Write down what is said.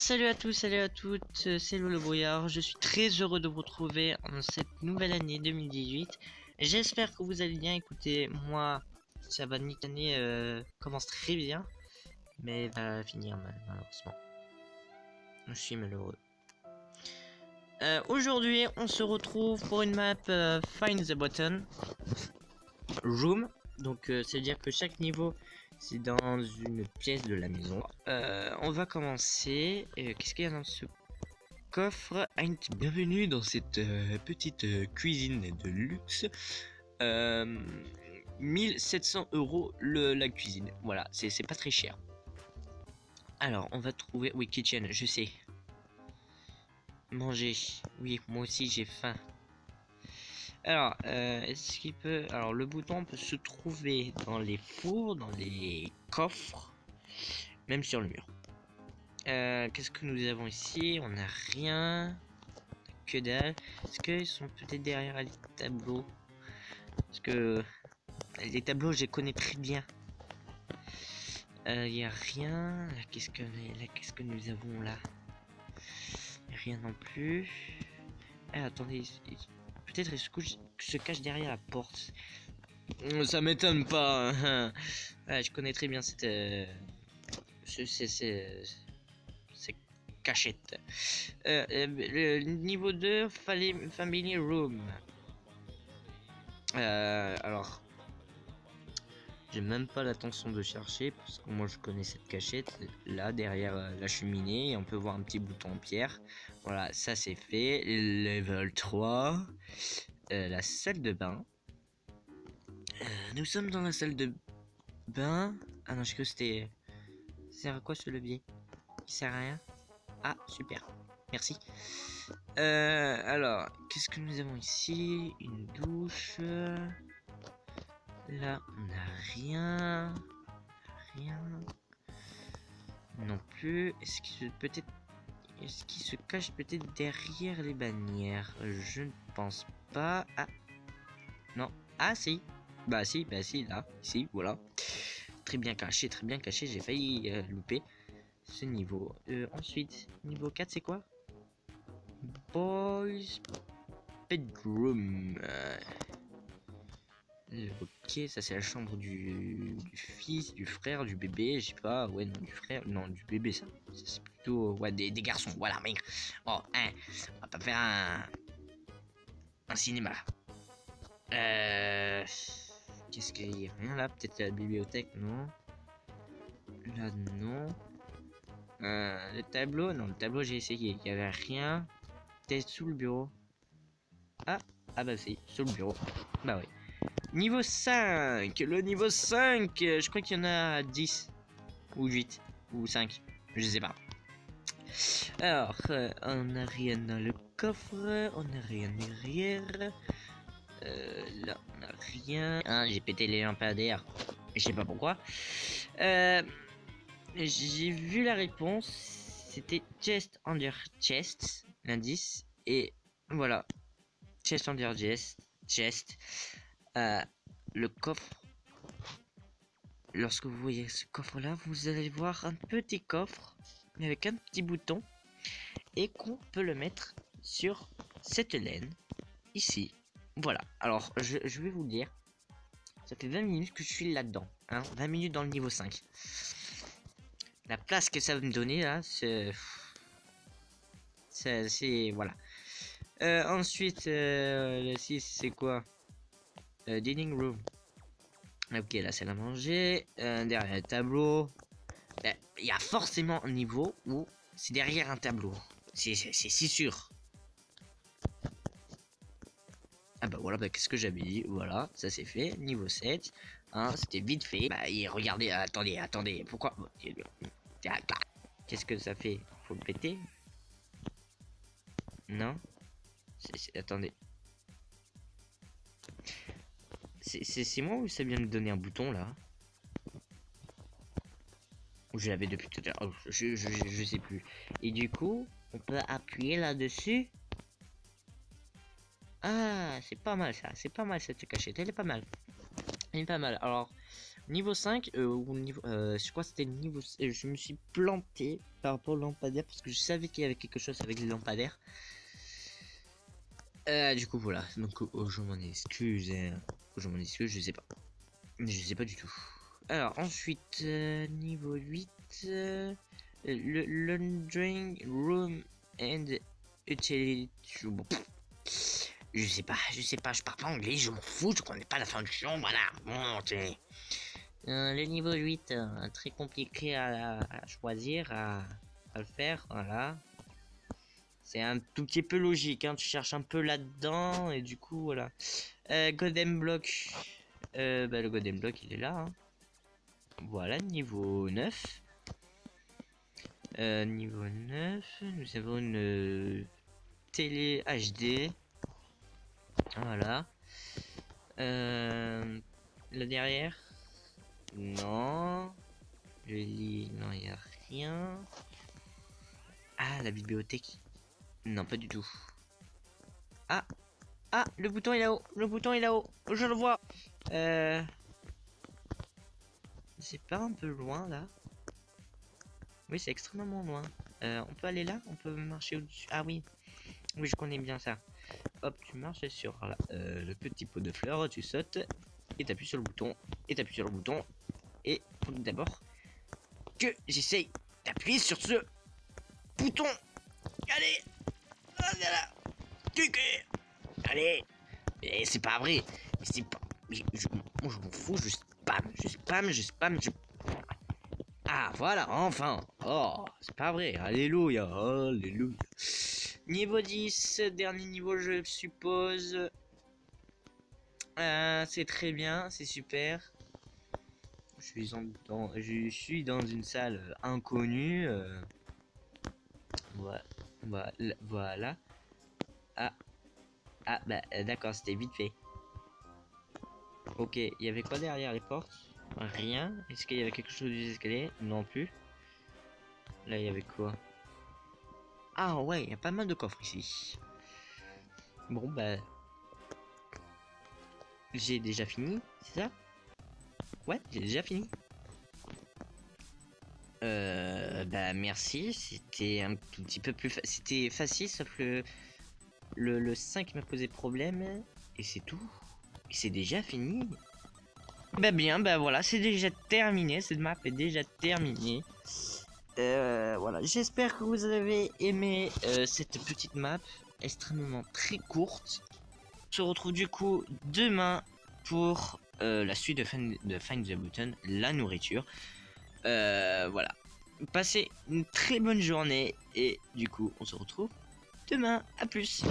Salut à tous, salut à toutes, c'est le Brouillard. Je suis très heureux de vous retrouver en cette nouvelle année 2018. J'espère que vous allez bien. Écoutez, moi, ça va nique année euh, commence très bien, mais va finir mal, malheureusement. Je suis malheureux. Euh, Aujourd'hui, on se retrouve pour une map euh, Find the Button Room. Donc, euh, c'est à dire que chaque niveau, c'est dans une pièce de la maison. Euh, on va commencer. Euh, Qu'est-ce qu'il y a dans ce coffre? Bienvenue dans cette euh, petite cuisine de luxe. Euh, 1700 euros le, la cuisine. Voilà, c'est pas très cher. Alors, on va trouver... Oui, kitchen, je sais. Manger. Oui, moi aussi j'ai faim. Alors, euh, est-ce qu'il peut... Alors, le bouton peut se trouver dans les fours, dans les coffres, même sur le mur. Euh, Qu'est-ce que nous avons ici? On n'a rien. Que dalle. Est-ce qu'ils sont peut-être derrière les tableaux? Parce que les tableaux, je les connais très bien. Il n'y a rien. Qu'est-ce que nous avons là? Rien non plus. Ah, attendez. Peut-être il se, couche- se cache derrière la porte. Ça m'étonne pas. hein. Ouais, je connais très bien cette. euh, ces cachettes. Euh, euh, le niveau 2, fallait- Family Room. Euh, alors. J'ai même pas l'intention de chercher parce que moi je connais cette cachette là derrière euh, la cheminée et on peut voir un petit bouton en pierre. Voilà, ça c'est fait. Level 3. Euh, la salle de bain. Euh, nous sommes dans la salle de bain. Ah non, je crois que c'était. Sert à quoi ce levier? Sert à rien? Ah, super. Merci. Alors, qu'est-ce que nous avons ici? Une douche. Là, on n'a rien. Rien. Non plus. Est-ce qu'il se peut-être. Est-ce qu'il se cache peut-être derrière les bannières? Je ne pense pas. Ah. Non. Ah si. Bah si, bah si, là. Si, voilà. Très bien caché, très bien caché. J'ai failli euh, louper ce niveau. Euh, ensuite, niveau 4, c'est quoi? Boys Bedroom. Euh, Ok, ça c'est la chambre du, fils, du frère, du bébé, je sais pas, ouais, non, du frère, non, du bébé, ça. C'est plutôt, ouais, des, des garçons, voilà, mec. Oh, hein, on va pas faire un, un cinéma. Euh, qu'est-ce qu'il y a? Rien là Peut-être la bibliothèque, non Là, non. Euh, le tableau, non, le tableau j'ai essayé, il y avait rien. Peut-être sous le bureau. Ah, ah bah si, sous le bureau. Bah oui. Niveau 5, le niveau 5, euh, je crois qu'il y en a 10 ou 8 ou 5, je sais pas. Alors, euh, on n'a rien dans le coffre, on n'a rien derrière. Euh, là, on n'a rien. Hein, j'ai pété les lampadaires, je sais pas pourquoi. J'ai vu la réponse, c'était chest under chest, l'indice, et voilà, chest under chest, chest. Euh, le coffre. Lorsque vous voyez ce coffre là, vous allez voir un petit coffre avec un petit bouton et qu'on peut le mettre sur cette laine ici. Voilà. Alors, je, vais vous dire. Ça fait 20 minutes que je suis là-dedans. Hein 20 minutes dans le niveau 5. La place que ça va me donner là, c'est. C'est. Voilà. Euh, ensuite, euh, le 6, c'est quoi? Euh, dining room. Ok, la salle à manger. euh, derrière le tableau. Ben, Il y a forcément un niveau où c'est derrière un tableau. C'est si sûr. Ah bah voilà, bah, qu'est-ce que j'avais dit? Voilà, ça c'est fait. Niveau 7. Hein, C'était vite fait. Bah, regardez, attendez, attendez. Pourquoi? Qu'est-ce que ça fait? Faut le péter? Non? Attendez. C'est moi ou ça vient de donner un bouton là? Ou je l'avais depuis tout à l'heure Oh, je, sais plus. Et du coup, on peut appuyer là-dessus. Ah, c'est pas mal ça. C'est pas mal cette cachette. Elle est pas mal. Il est pas mal. Alors, niveau 5, euh, euh, je crois que c'était niveau... euh, Je me suis planté par rapport au lampadaire parce que je savais qu'il y avait quelque chose avec les lampadaires. Du coup, voilà. Donc, oh, je m'en excuse. Je m'en excuse, je sais pas. Je sais pas du tout. Alors, ensuite, euh, niveau 8, euh, le laundering room and utility. Bon, je sais pas, je sais pas, je parle pas anglais, je m'en fous, je connais pas la fonction, voilà. Bon, Euh, le niveau 8, euh, très compliqué à, à choisir, à, à le faire, voilà. C'est un tout petit peu logique, hein, tu cherches un peu là-dedans, et du coup, voilà. Euh, Golden Block, euh, bah, le Golden Block, il est là. hein. Voilà, niveau 9. Euh, niveau 9, nous avons une télé HD. Voilà. Euh, là derrière? Non. Le lit, non, il n'y a rien. Ah, la bibliothèque. Non, pas du tout. Ah Ah, le bouton est là-haut. Le bouton est là-haut. Je le vois. Euh... C'est pas un peu loin là Oui, c'est extrêmement loin. Euh, on peut aller là On peut marcher au-dessus Ah oui. Oui, je connais bien ça. Hop, tu marches sur euh, le petit pot de fleurs, tu sautes et t'appuies sur le bouton et t'appuies sur le bouton et d'abord que j'essaye d'appuyer sur ce bouton. Allez, là. Allez, c'est pas vrai. C'est pas. je, m'en fous, je spam, je spam, je spam, je. Ah voilà, enfin. Oh, c'est pas vrai. Alléluia, alléluia. Niveau 10, dernier niveau je suppose. Euh, c'est très bien, c'est super. Je suis, en- dans, je suis dans une salle inconnue. euh. Voilà, voilà, voilà. Ah, ah bah euh, d'accord, c'était vite fait. Ok, il y avait quoi derrière les portes? Rien. Est-ce qu'il y avait quelque chose des escaliers? Non plus. Là, il y avait quoi? Ah ouais, il y a pas mal de coffres ici. Bon bah... J'ai déjà fini, c'est ça? Ouais, j'ai déjà fini. Euh, bah merci, c'était un tout petit peu plus... fa- C'était facile, sauf le... Le, le 5 m'a posé problème, et c'est tout. C'est déjà fini. Bah bien, bah voilà, c'est déjà terminé, cette map est déjà terminée. Euh, voilà, j'espère que vous avez aimé euh, cette petite map extrêmement très courte. On se retrouve du coup demain pour euh, la suite de Find, de Find the Button, la nourriture. Voilà. Passez une très bonne journée et du coup on se retrouve demain. À plus.